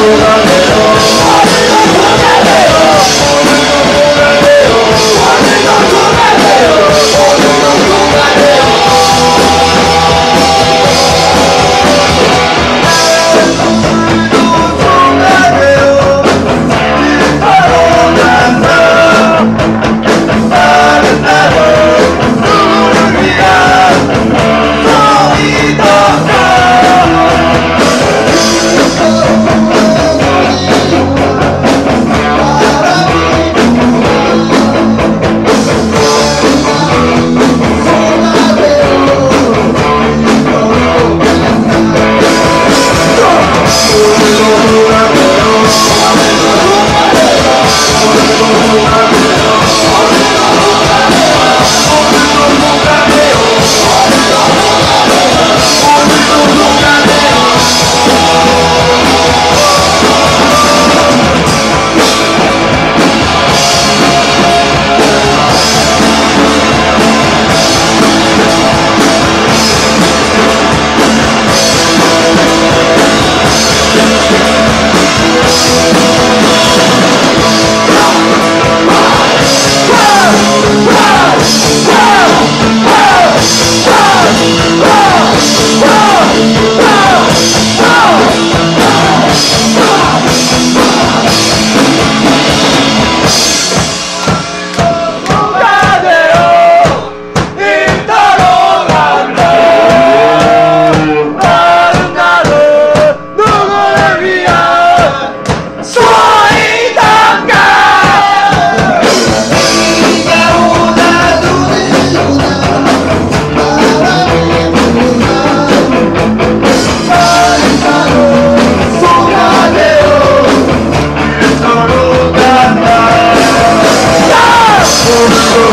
toda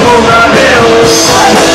Deus.